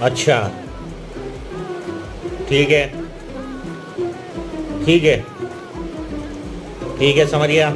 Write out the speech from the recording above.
अच्छा। ठीक है। ठीक है। ठीक है समझ गया।